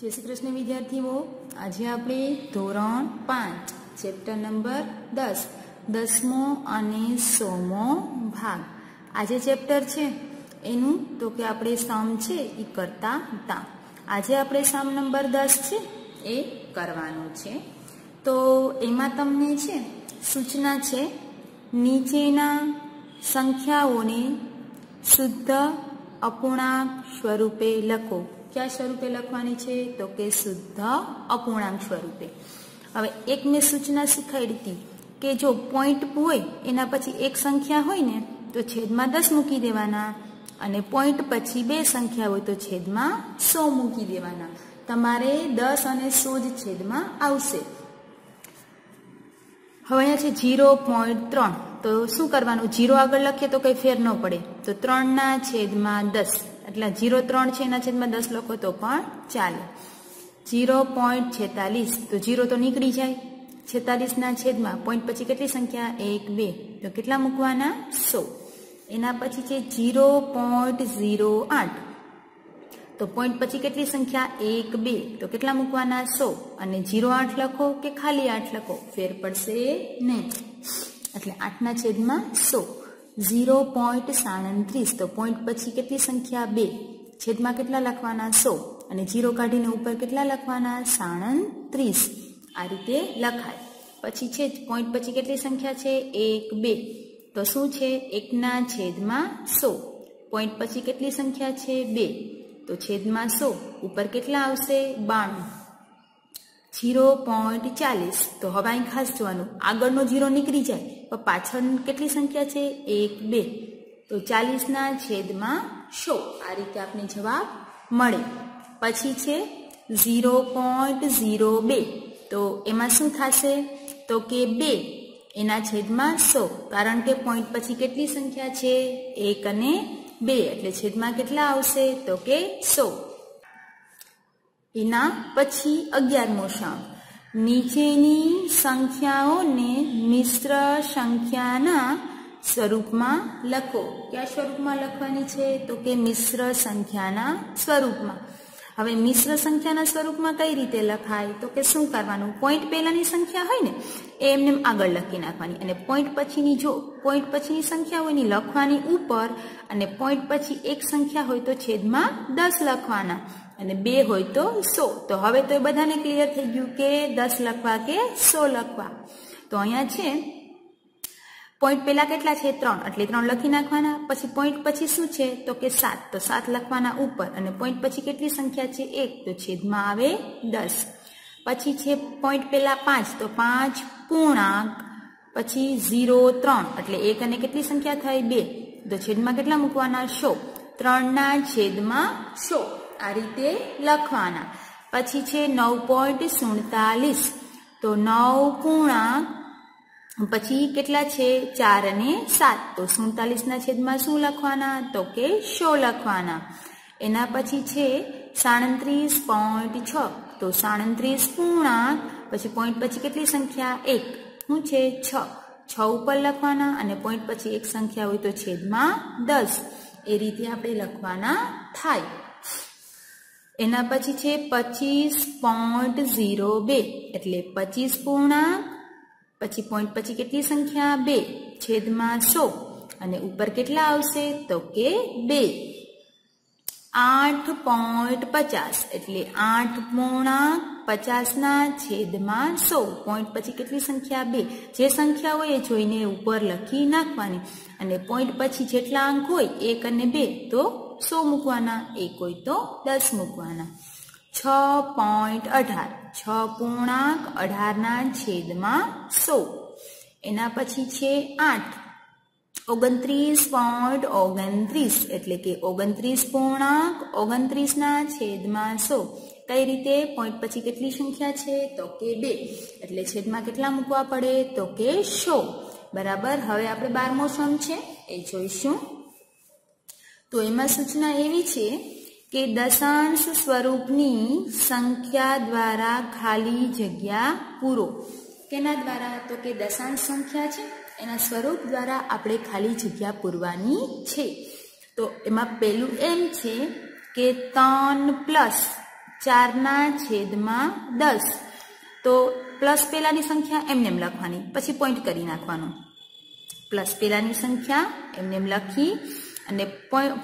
જય શ્રી કૃષ્ણ વિદ્યાર્થીઓ. આજે આપણે ધોરણ પાંચ, ચેપ્ટર નંબર દસ, દસમો અને સોમો ભાગ. આજે ચેપ્ટર છે, એનું તો કે આપણે સમ છે એ કરતા હતા આજે આપણે સમ નંબર દસ છે, એ કરવાનું છે. તો એમાં તમને છે, સૂચના છે, નીચેના સંખ્યાઓને શુદ્ધ અપૂર્ણાંક સ્વરૂપે લખો. કયા સ્વરૂપે લખવાની છે, તો કે શુદ્ધ અપૂર્ણાંક સ્વરૂપે. હવે એક મેં સૂચના શીખવાડી હતી કે જો પોઈન્ટ હોય, એના પછી એક સંખ્યા હોય ને, તો છેદમાં દસ મૂકી દેવાના અને પોઈન્ટ પછી બે સંખ્યા હોય, તો છેદમાં સો મૂકી દેવાના. તમારે દસ અને સો જ છેદમાં આવશે. હવે અહીંયા છે જીરો પોઈન્ટ ત્રણ. તો શું કરવાનું? જીરો આગળ લખીએ તો કંઈ ફેર ન પડે. તો ત્રણના છેદમાં દસ. એટલે જીરો ત્રણ છે, એના છેદમાં દસ લખો તો પણ ચાલે. જીરો પોઈન્ટ છેતાલીસ, તો જીરો તો નીકળી જાય. છેતાલીસના છેદમાં પોઈન્ટ પછી કેટલી સંખ્યા? એક, બે. તો કેટલા મૂકવાના? સો. એના પછી છે જીરો પોઈન્ટ ઝીરો આઠ. તો પોઈન્ટ પછી કેટલી સંખ્યા? એક, બે. તો કેટલા મૂકવાના? સો. અને જીરો આઠ લખો કે ખાલી આઠ લખો? ફેર પડશે નહીં. એટલે આઠના છેદમાં સો. ઝીરો પોઈન્ટ સાડત્રીસ. તો પોઈન્ટ પછી કેટલી સંખ્યા? બે. છેદમાં કેટલા લખવાના? સો. અને જીરો કાઢીને ઉપર કેટલા લખવાના? સાડત્રીસ. આ રીતે લખાય. પછી છે પોઈન્ટ પછી કેટલી સંખ્યા છે? એક, બે. તો શું છે? એકના છેદમાં સો. પોઈન્ટ પછી કેટલી સંખ્યા છે? બે. તો છેદમાં સો. ઉપર કેટલા આવશે? બાણું. જીરો પોઈન્ટ ચાલીસ. તો હવે અહીં ખાસ જોવાનું. આગળનો જીરો નીકળી જાય. પણ પાછળ કેટલી સંખ્યા છે? એક, બે. તો ચાલીસના છેદમાં સો. આ રીતે આપને જવાબ મળે. પછી છે ઝીરો પોઈન્ટ ઝીરો બે. તો એમાં શું થશે? તો કે બે. એના છેદમાં સો. કારણ કે પોઈન્ટ પછી કેટલી સંખ્યા છે? એક અને બે. એટલે છેદમાં કેટલા આવશે? તો કે સો. એના પછી અગિયારમો શાંક નીચેની સંખ્યાઓને મિશ્ર સંખ્યાના સ્વરૂપમાં લખો. કયા સ્વરૂપમાં લખવાની છે? તો કે મિશ્ર સંખ્યાના સ્વરૂપમાં. હવે મિશ્ર સંખ્યાના સ્વરૂપમાં કઈ રીતે લખાય? તો કે શું કરવાનું? પોઈન્ટ પહેલાની સંખ્યા હોય ને એ એમને આગળ લખી નાખવાની. અને પોઈન્ટ પછીની જો પોઈન્ટ પછીની સંખ્યા હોય એની લખવાની ઉપર, અને પોઈન્ટ પછી એક સંખ્યા હોય તો છેદમાં દસ લખવાના. અને બે હોય તો સો. તો હવે તો બધાને ક્લિયર થઈ ગયું કે દસ લખવા કે સો લખવા. તો અહીંયા છે પોઈન્ટ પહેલા કેટલા છે? ત્રણ. એટલે ત્રણ લખી નાખવાના. પછી પોઈન્ટ પછી શું છે? તો કે સાત. તો સાત લખવાના ઉપર. અને પોઈન્ટ પછી કેટલી સંખ્યા છે? એક. તો છેદમાં આવે દસ. પછી છે પોઈન્ટ પહેલા પાંચ. તો પાંચ પૂર્ણાંક. પછી ઝીરો ત્રણ. એટલે એક અને કેટલી સંખ્યા થઈ બે. તો છેદમાં કેટલા મૂકવાના? સો. ત્રણના છેદમાં સો. આ રીતે લખવાના. પછી છે નવ પોઈન્ટ સુડતાલીસ. તો નવ પૂર્ણાંક, પછી કેટલા છે? ચાર અને સાત. તો સુડતાલીસના છેદમાં શું લખવાના? તો કે શો લખવાના. એના પછી છે સાડત્રીસ પોઈન્ટ છ. તો સાડત્રીસ પૂર્ણાંક, પછી પોઈન્ટ પછી કેટલી સંખ્યા? એક. શું છે? છ. છ ઉપર લખવાના અને પોઈન્ટ પછી એક સંખ્યા હોય તો છેદમાં દસ. એ રીતે આપણે લખવાના થાય. એના પછી છે પચીસ પોઈન્ટ ઝીરો બે, એટલે પચીસ પૂર્ણાંક પછી પોઈન્ટ પછી કેટલી સંખ્યા? બે, છેદમાં સો. અને ઉપર કેટલા આવશે? તો કે બે. આઠ પોઈન્ટ પચાસ, એટલે આઠ પૂર્ણાંક પચાસના છેદમાં સો. પોઈન્ટ પછી કેટલી સંખ્યા? બે. જે સંખ્યા હોય એ જોઈને ઉપર લખી નાખવાની. અને પોઈન્ટ પછી જેટલા અંક હોય, એક અને બે, તો સો મૂકવાના એક હોય તો દસ મૂકવાના છ પોઈન્ટ અઢાર. છ પૂર્ણાંક અઢારના છેદમાં સો. એના પછી છે આઠ. ઓગણત્રીસ પોઈન્ટ ઓગણત્રીસ, એટલે કે ઓગણત્રીસ પૂર્ણાંક ઓગણત્રીસના છેદમાં સો. કઈ રીતે? પોઈન્ટ પછી કેટલી સંખ્યા છે? તો કે બે. એટલે છેદમાં કેટલા મૂકવા પડે? તો કે સો. બરાબર? હવે આપણે બારમો સમ છે. એ જોઈશું. તો એમાં સૂચના એવી છે કે દશાંશ સ્વરૂપની સંખ્યા દ્વારા ખાલી જગ્યા પૂરો. કેના દ્વારા તો કે દશાંશ સંખ્યા છે? એના સ્વરૂપ દ્વારા આપણે ખાલી જગ્યા પૂરવાની છે. તો એમાં પહેલું એમ છે કે ત્રણ પ્લસ ચારના છેદમાં દસ. તો પ્લસ પહેલાંની સંખ્યા એમને એમ લખવાની. પછી પોઈન્ટ કરી નાખવાનું. પ્લસ પહેલાંની સંખ્યા એમને એમ લખી અને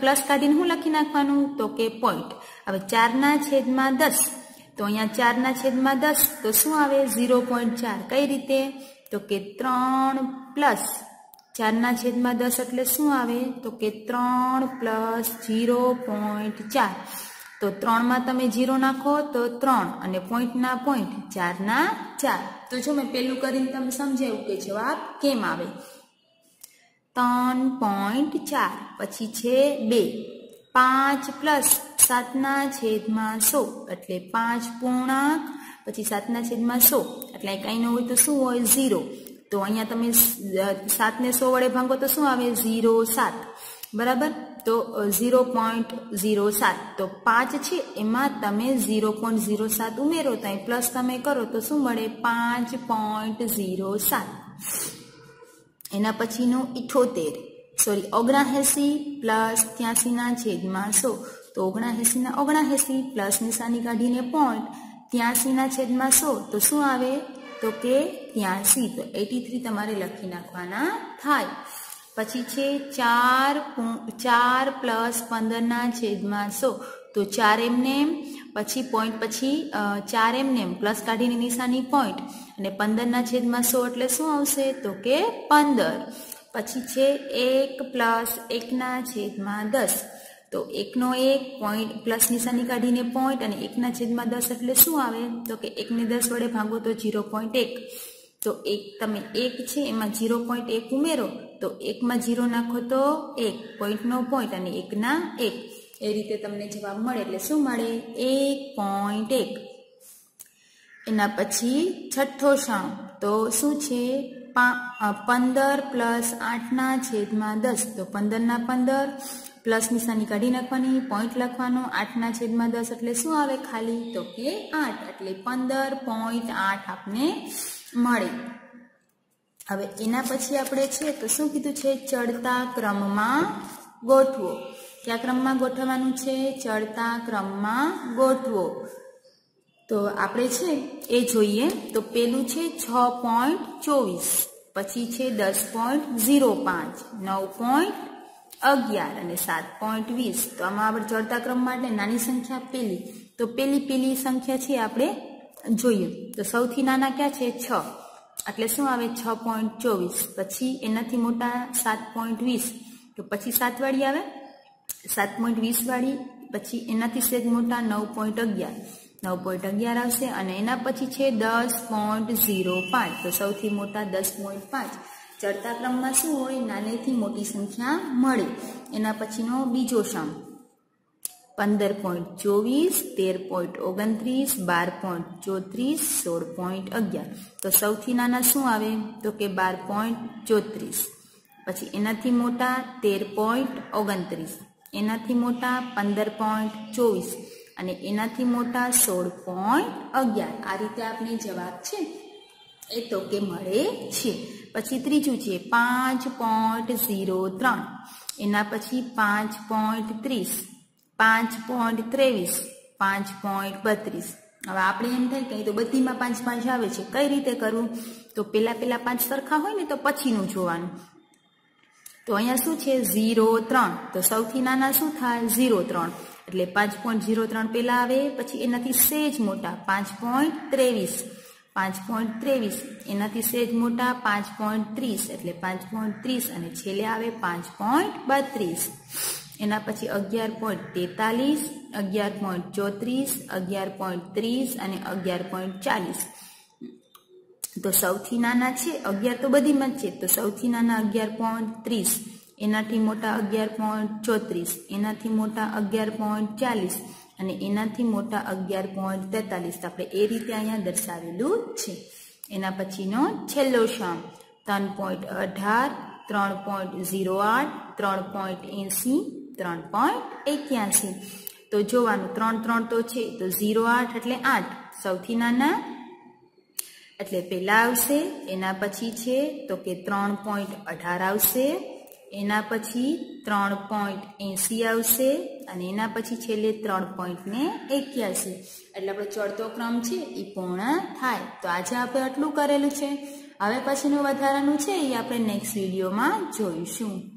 પ્લસ કાઢીને શું લખી નાખવાનું? તો કે પોઈન્ટ હવે ચારના છેદમાં દસ. તો અહીંયા ચારના છેદમાં દસ, તો શું આવે? ઝીરો પોઈન્ટ ચાર. કઈ રીતે? તો કે ત્રણ પ્લસ ચારના છેદમાં દસ એટલે શું આવે? તો કે ત્રણ પ્લસ ઝીરો પોઈન્ટ ચાર. તો ત્રણમાં તમે ઝીરો નાખો તો ત્રણ. અને પોઈન્ટના પોઈન્ટ ચારના ચાર. તો જો મેં પેલું કરીને તમે સમજાવ્યું કે જવાબ કેમ આવે? ત્રણ પોઈન્ટ ચાર, પછી છે બે. પાંચ પ્લસ સાતના છેદમાં સો, એટલે પાંચ પૂર્ણાંક, પછી સાતના છેદમાં સો. એટલે કંઈ ન હોય તો શું હોય? ઝીરો. તો અહીંયા તમે સાતને સો વડે ભાંગો તો શું આવે? ઝીરો સાત. બરાબર? તો ઝીરો પોઈન્ટ ઝીરો સાત. તો પાંચ છે, એમાં તમે ઝીરો પોઈન્ટ ઝીરો સાત ઉમેરો. તો પ્લસ તમે કરો તો શું મળે? પાંચ પોઈન્ટ ઝીરો સાત. એના પછીનું ઇઠોતેર. સોરી ઓગણાએંસી પ્લસ ત્યાસીના છેદમાં સો. તો ઓગણાએંસીના ઓગણાએંસી પ્લસ નિશાની કાઢીને પોઈન્ટ ત્યાસીના છેદમાં સો. તો શું આવે? તો કે ત્યાસી. તો એટી થ્રી તમારે લખી નાખવાના થાય. પછી છે ચાર ચાર પ્લસ પંદરના છેદમાં સો. તો ચાર એમને પછી પોઈન્ટ પછી ચાર એમને એમ પ્લસ કાઢીને નિશાની પોઈન્ટ અને પંદરના છેદમાં સો એટલે શું આવશે? તો કે પંદર. પછી છે એક પ્લસ એકના છેદમાં દસ. તો એકનો એક પોઈન્ટ પ્લસ નિશાની કાઢીને પોઈન્ટ અને એકના છેદમાં દસ એટલે શું આવે? તો કે એકને દસ વડે ભાગો તો ઝીરો પોઈન્ટ એક. તો એક, તમે એક છે, એમાં ઝીરો પોઈન્ટ એક ઉમેરો. તો એકમાં ઝીરો નાખો તો એક. પોઈન્ટનો પોઈન્ટ અને એકના એક. એ રીતે તમને જવાબ મળે એટલે શું મળે? એક પોઈન્ટ એક. એના પછી છઠ્ઠો શામ તો શું છે? પંદર પ્લસ આઠના છેદમાં દસ. તો પંદરના પંદર પ્લસ નિશાની કાઢી નાખવાની પોઈન્ટ લખવાનો, આઠના છેદમાં દસ એટલે શું આવે ખાલી? તો કે આઠ. એટલે પંદર પોઈન્ટ આઠ આપને મળે. હવે એના પછી આપણે છે તો શું કીધું છે? ચડતા ક્રમમાં ગોઠવો. કયા ક્રમમાં ગોઠવવાનું છે? ચડતા ક્રમમાં ગોઠવો. તો આપણે છે એ જોઈએ. તો પેલું છે છ પોઈન્ટ ચોવીસ, પછી છે દસ પોઈન્ટ ઝીરો પાંચ, નવ પોઈન્ટ અગિયાર અને સાત પોઈન્ટ વીસ. તો આમાં આપણે ચડતા ક્રમ માટે નાની સંખ્યા પેલી. તો પેલી પેલી સંખ્યા છે આપણે જોઈએ. તો સૌથી નાના ક્યાં છે? છ. એટલે શું આવે? છ પોઈન્ટ ચોવીસ. પછી એનાથી મોટા સાત પોઈન્ટ વીસ. તો પછી સાત વાળી આવે? સાત પોઈન્ટ વીસ વાળી પછી એનાથી સેજ મોટા નવ પોઈન્ટ અગિયાર. નવ પોઈન્ટ અગિયાર આવશે અને એના પછી છે દસ પોઈન્ટ ઝીરો પાંચ. તો સૌથી મોટા દસ પોઈન્ટ પાંચ. ચડતા ક્રમમાં શું હોય? નાનેથી મોટી સંખ્યા મળે. એના પછીનો બીજો સમ. પંદર પોઈન્ટ ચોવીસ, તેર પોઈન્ટ ઓગણત્રીસ, બાર પોઈન્ટ ચોત્રીસ, સોળ પોઈન્ટ અગિયાર. તો સૌથી નાના શું આવે? તો કે બાર પોઈન્ટ ચોત્રીસ. પછી એનાથી મોટા તેર પોઈન્ટ ઓગણત્રીસ. એનાથી મોટા પંદર પોઈન્ટ ચોવીસ અને એનાથી મોટા સોળ પોઈન્ટ અગિયાર. આ રીતે આપણે જવાબ છે એ તો કે મળે છે. પછી ત્રીજું છે પાંચ પોઈન્ટ ઝીરો ત્રણ. એના પછી પાંચ પોઈન્ટ ત્રીસ, પાંચ પોઈન્ટ ત્રેવીસ, પાંચ પોઈન્ટ બત્રીસ. હવે આપણે એમ થાય કે તો બધીમાં પાંચ પાંચ આવે છે. કઈ રીતે કરવું? તો પેલા પેલા પાંચ સરખા હોય ને તો પછીનું જોવાનું. તો અહીંયા શું છે? ઝીરો ત્રણ. તો સૌથી નાના શું થાય? ઝીરો ત્રણ. એટલે પાંચ પોઈન્ટ ઝીરો ત્રણ પહેલાં આવે, પછી એનાથી સેજ મોટા પાંચ પોઈન્ટ ત્રેવીસ. પાંચ પોઈન્ટ ત્રેવીસ. એનાથી સેજ મોટા પાંચ પોઈન્ટ ત્રીસ. એટલે પાંચ પોઈન્ટ ત્રીસ અને છેલ્લે આવે પાંચ પોઈન્ટ બત્રીસ. એના પછી અગિયાર પોઈન્ટ તેતાલીસ, અગિયાર પોઈન્ટ ચોત્રીસ, અગિયાર પોઈન્ટ ત્રીસ અને અગિયાર પોઈન્ટ ચાલીસ. તો સૌથી નાના છે, અગિયાર તો બધીમાં જ છે, તો સૌથી નાના અગિયાર પોઈન્ટ ત્રીસ, એનાથી મોટા અગિયાર પોઈન્ટ ચોત્રીસ, એનાથી મોટા અગિયાર પોઈન્ટ ચાલીસ અને એનાથી મોટા અગિયાર પોઈન્ટ તેતાલીસ. આપણે એ રીતે અહીંયા દર્શાવેલું છે. એના પછીનો છેલ્લો શામ ત્રણ પોઈન્ટ અઢાર, ત્રણ પોઈન્ટ ઝીરો આઠ, ત્રણ પોઈન્ટ એંસી, ત્રણ પોઈન્ટ એક્યાસી. તો જોવાનું, ત્રણ ત્રણ તો છે, તો ઝીરો આઠ એટલે આઠ. સૌથી નાના એટલે પહેલા આવશે, એના પછી છે, તો કે ત્રણ પોઈન્ટ અઢાર આવશે, એના પછી ત્રણ પોઈન્ટ એંસી આવશે, અને એના પછી છેલ્લે ત્રણ પોઈન્ટ ને એક્યાસી. એટલે આપણો ચડતો ક્રમ છે, એ પૂર્ણ થાય. તો આજે આપણે આટલું કરેલું છે. હવે પછીનું વધારાનું છે, એ આપણે નેક્સ્ટ વિડીયોમાં જોઈશું.